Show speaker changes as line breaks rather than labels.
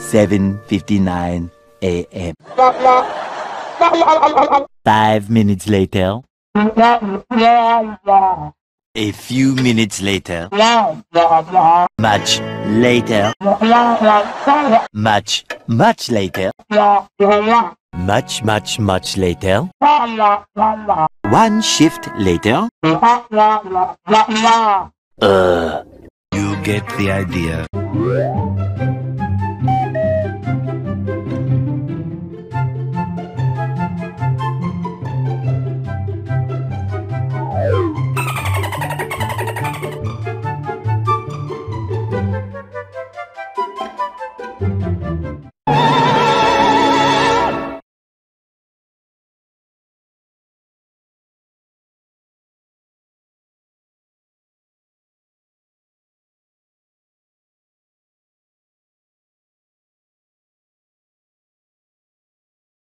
Seven fifty-nine a.m. Five minutes later. A few minutes later. Much later. Much, much later. Much, much, much later. One shift later. Uh, you get the idea.